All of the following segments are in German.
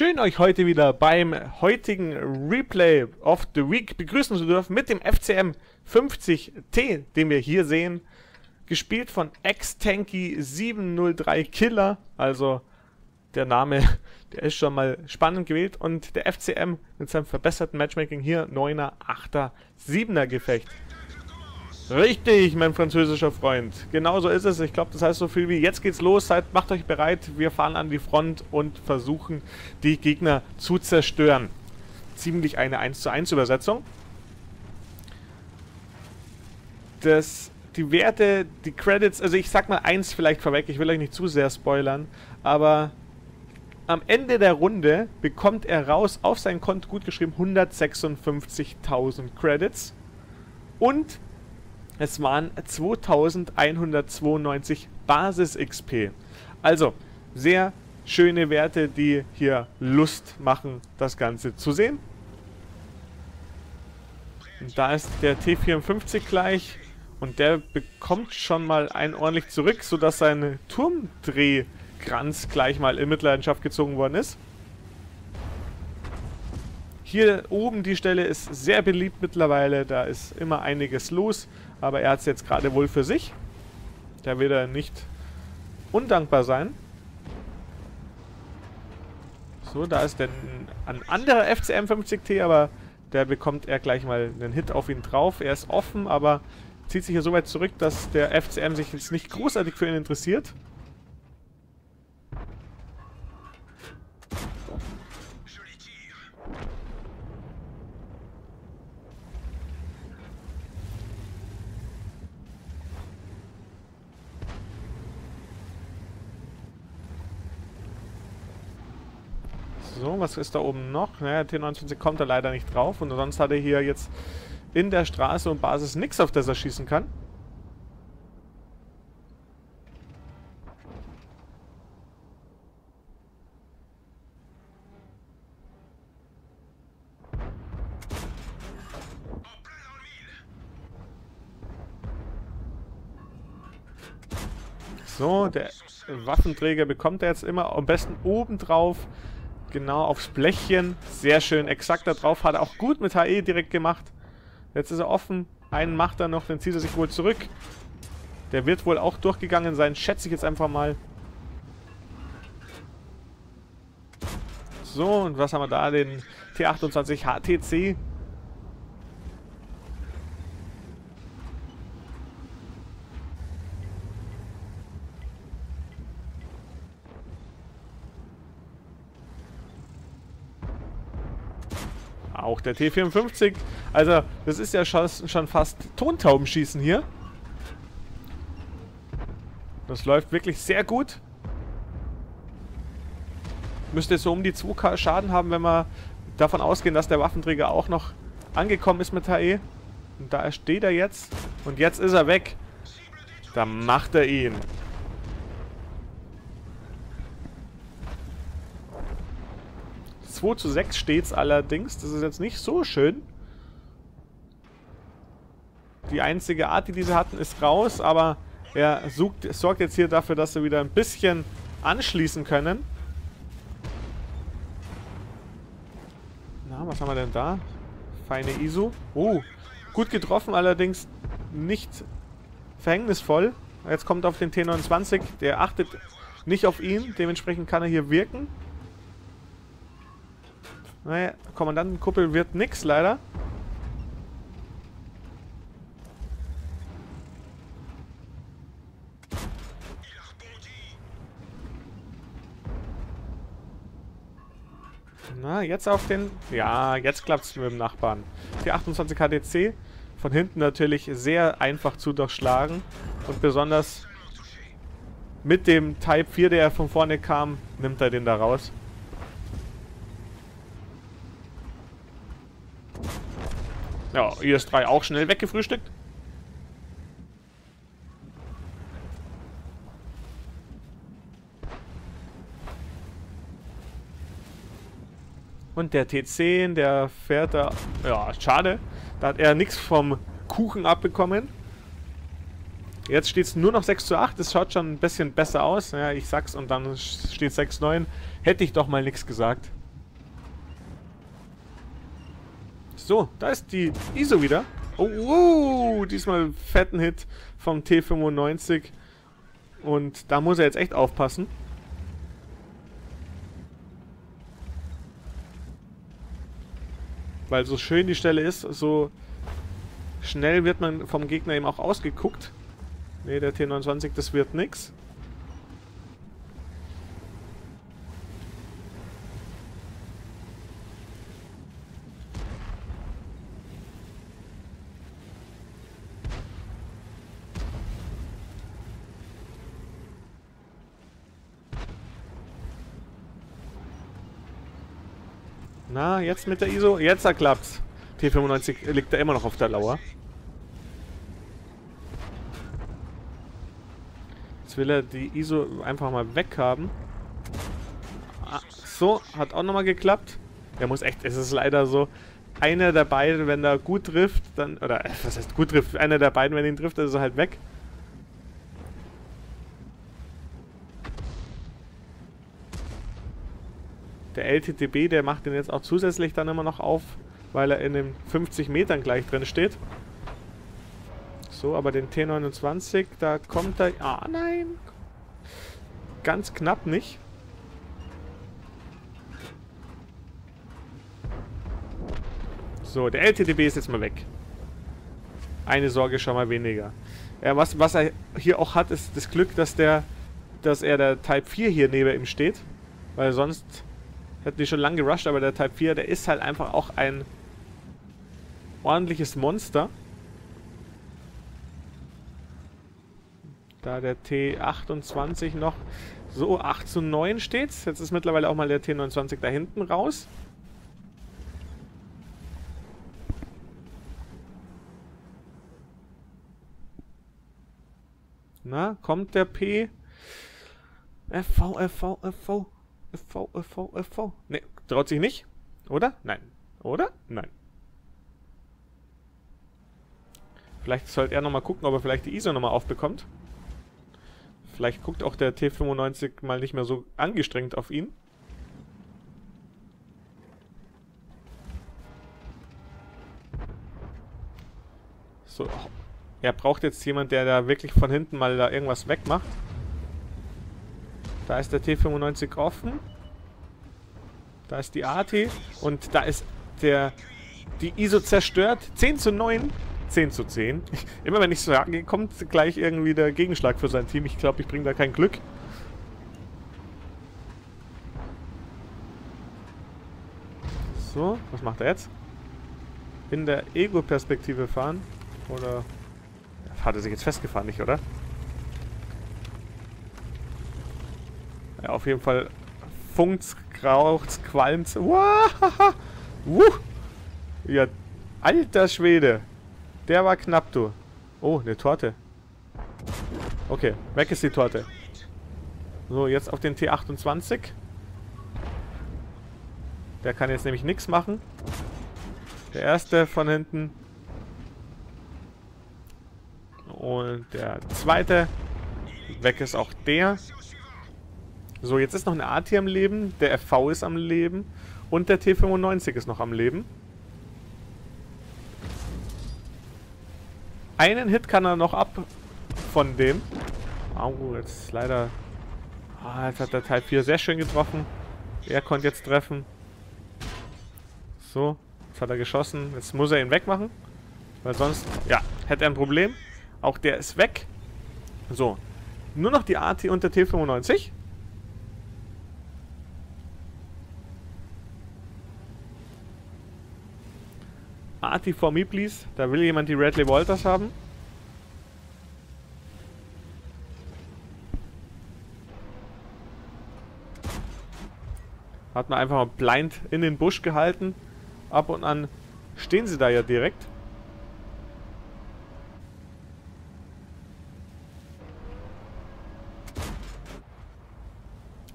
schön euch heute wieder beim heutigen Replay of the Week begrüßen zu dürfen mit dem FCM 50T, den wir hier sehen. Gespielt von X-Tanky 703 Killer, also der Name, der ist schon mal spannend gewählt. Und der FCM mit seinem verbesserten Matchmaking hier 9er, 8er, 7er Gefecht. Richtig, mein französischer Freund. Genau so ist es. Ich glaube, das heißt so viel wie jetzt geht's los. Seid, macht euch bereit. Wir fahren an die Front und versuchen, die Gegner zu zerstören. Ziemlich eine 1 zu 1 Übersetzung. Das, die Werte, die Credits, also ich sag mal eins vielleicht vorweg, ich will euch nicht zu sehr spoilern, aber am Ende der Runde bekommt er raus auf sein Konto gut geschrieben 156.000 Credits und es waren 2192 Basis-XP. Also, sehr schöne Werte, die hier Lust machen, das Ganze zu sehen. Und da ist der T54 gleich. Und der bekommt schon mal ein ordentlich zurück, sodass sein Turmdrehkranz gleich mal in Mitleidenschaft gezogen worden ist. Hier oben die Stelle ist sehr beliebt mittlerweile, da ist immer einiges los. Aber er hat es jetzt gerade wohl für sich. Da wird er nicht undankbar sein. So, da ist denn ein anderer FCM 50T, aber der bekommt er gleich mal einen Hit auf ihn drauf. Er ist offen, aber zieht sich hier so weit zurück, dass der FCM sich jetzt nicht großartig für ihn interessiert. So, was ist da oben noch? Naja, T29 kommt da leider nicht drauf und sonst hat er hier jetzt in der Straße und Basis nichts, auf das er schießen kann. So, der Waffenträger bekommt er jetzt immer am besten oben drauf Genau, aufs Blechchen. Sehr schön, exakt da drauf. Hat er auch gut mit HE direkt gemacht. Jetzt ist er offen. Einen macht er noch, dann zieht er sich wohl zurück. Der wird wohl auch durchgegangen sein, schätze ich jetzt einfach mal. So, und was haben wir da? Den T28 HTC. Auch der T54. Also, das ist ja schon, fast Tontaubenschießen hier. Das läuft wirklich sehr gut. Müsste so um die 2k Schaden haben, wenn wir davon ausgehen, dass der Waffenträger auch noch angekommen ist mit HE. Und da steht er jetzt. Und jetzt ist er weg. Da macht er ihn. 2 zu 6 steht es allerdings. Das ist jetzt nicht so schön. Die einzige Art, die diese hatten, ist raus, aber er sucht, sorgt jetzt hier dafür, dass sie wieder ein bisschen anschließen können. Na, was haben wir denn da? Feine ISO. Oh, gut getroffen, allerdings nicht verhängnisvoll. Jetzt kommt auf den T29, der achtet nicht auf ihn, dementsprechend kann er hier wirken. Naja, Kommandantenkuppel wird nix, leider. Na, jetzt auf den... Ja, jetzt klappt es mit dem Nachbarn. Die 28 HDC. Von hinten natürlich sehr einfach zu durchschlagen. Und besonders mit dem Type 4, der von vorne kam, nimmt er den da raus. Ja, IS-3 auch schnell weggefrühstückt. Und der T10, der fährt da... Ja, schade. Da hat er nichts vom Kuchen abbekommen. Jetzt steht es nur noch 6 zu 8. Das schaut schon ein bisschen besser aus. Ja, ich sag's und dann steht 6 zu 9. Hätte ich doch mal nichts gesagt. So, da ist die ISO wieder. Oh, oh, diesmal fetten Hit vom T95. Und da muss er jetzt echt aufpassen. Weil so schön die Stelle ist, so schnell wird man vom Gegner eben auch ausgeguckt. Ne, der T29, das wird nix. Na, jetzt mit der ISO. Jetzt klappt's. T95 liegt da immer noch auf der Lauer. Jetzt will er die ISO einfach mal weghaben. Ah, so, hat auch nochmal geklappt. Der muss echt, es ist leider so, einer der beiden, wenn er gut trifft, dann, oder, was heißt gut trifft, einer der beiden, wenn ihn trifft, dann ist er halt weg. Der LTTB, der macht den jetzt auch zusätzlich dann immer noch auf, weil er in den 50 Metern gleich drin steht. So, aber den T29, da kommt er... Ah, nein! Ganz knapp nicht. So, der LTTB ist jetzt mal weg. Eine Sorge schon mal weniger. Ja, was, was er hier auch hat, ist das Glück, dass der, dass er der Type 4 hier neben ihm steht. Weil sonst Hätten die schon lange gerusht, aber der Type 4, der ist halt einfach auch ein ordentliches Monster. Da der T28 noch so 8 zu 9 steht. Jetzt ist mittlerweile auch mal der T29 da hinten raus. Na, kommt der P? FV, FV, FV. FV, FV, FV. Ne, traut sich nicht. Oder? Nein. Oder? Nein. Vielleicht sollte er nochmal gucken, ob er vielleicht die ISO nochmal aufbekommt. Vielleicht guckt auch der T95 mal nicht mehr so angestrengt auf ihn. So. Er braucht jetzt jemand, der da wirklich von hinten mal da irgendwas wegmacht. Da ist der T95 offen. Da ist die AT. Und da ist der die ISO zerstört. 10 zu 9. 10 zu 10. Immer wenn ich sage, kommt gleich irgendwie der Gegenschlag für sein Team. Ich glaube, ich bringe da kein Glück. So, was macht er jetzt? In der Ego-Perspektive fahren? Oder hat er sich jetzt festgefahren, nicht, oder? Ja, auf jeden Fall funkt's, kraucht's, qualmt's. Wow. Ja, alter Schwede. Der war knapp, du. Oh, eine Torte. Okay, weg ist die Torte. So, jetzt auf den T28. Der kann jetzt nämlich nichts machen. Der erste von hinten. Und der zweite. Weg ist auch der. So, jetzt ist noch eine AT am Leben, der FV ist am Leben und der T95 ist noch am Leben. Einen Hit kann er noch ab von dem. Au, oh, jetzt leider... Ah, jetzt hat der Type 4 sehr schön getroffen. Er konnte jetzt treffen. So, jetzt hat er geschossen. Jetzt muss er ihn wegmachen. Weil sonst, ja, hätte er ein Problem. Auch der ist weg. So, nur noch die AT und der T95. Artie for me, please. Da will jemand die Radley Walters haben. Hat man einfach mal blind in den Busch gehalten. Ab und an stehen sie da ja direkt.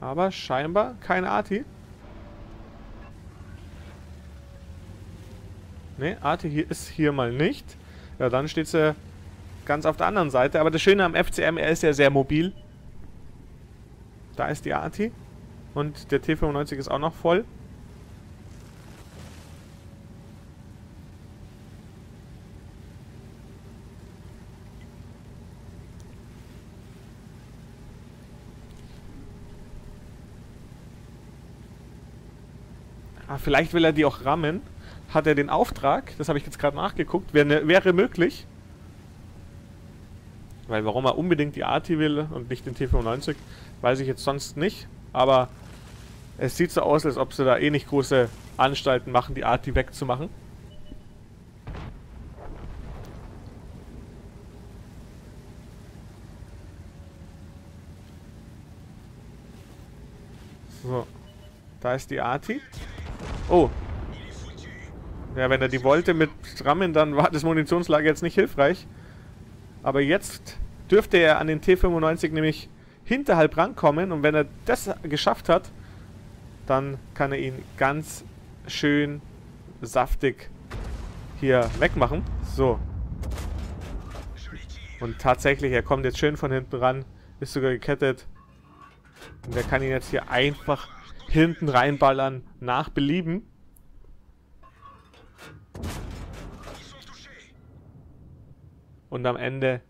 Aber scheinbar keine Arti. Ne, Arte hier ist hier mal nicht. Ja, dann steht sie ganz auf der anderen Seite. Aber das Schöne am FCM, er ist ja sehr mobil. Da ist die Arti. Und der T95 ist auch noch voll. Ah, vielleicht will er die auch rammen. Hat er den Auftrag? Das habe ich jetzt gerade nachgeguckt. Wäre, wäre möglich. Weil warum er unbedingt die AT will und nicht den T95, weiß ich jetzt sonst nicht. Aber es sieht so aus, als ob sie da eh nicht große Anstalten machen, die AT wegzumachen. So. Da ist die Arti. Oh. Ja, wenn er die wollte mit Rammen, dann war das Munitionslager jetzt nicht hilfreich. Aber jetzt dürfte er an den T95 nämlich hinterhalb rankommen. Und wenn er das geschafft hat, dann kann er ihn ganz schön saftig hier wegmachen. So. Und tatsächlich, er kommt jetzt schön von hinten ran. Ist sogar gekettet. Und der kann ihn jetzt hier einfach hinten reinballern, nach Belieben. Und am Ende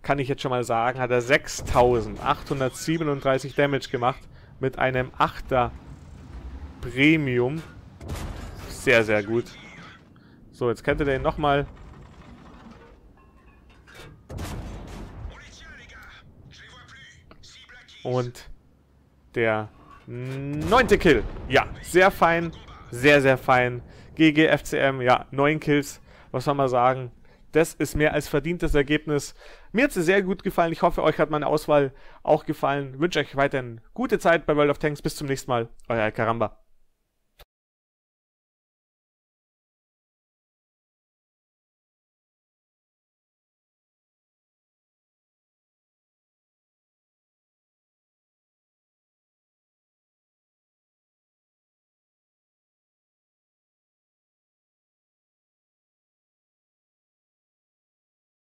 kann ich jetzt schon mal sagen, hat er 6837 Damage gemacht mit einem 8er Premium. Sehr, sehr gut. So, jetzt kennt er ihn nochmal. Und der neunte Kill. Ja, sehr fein. Sehr, sehr fein. GG FCM, ja, neun Kills. Was soll man sagen? Das ist mehr als verdientes Ergebnis. Mir hat es sehr gut gefallen. Ich hoffe, euch hat meine Auswahl auch gefallen. Ich wünsche euch weiterhin gute Zeit bei World of Tanks. Bis zum nächsten Mal. Euer Karamba.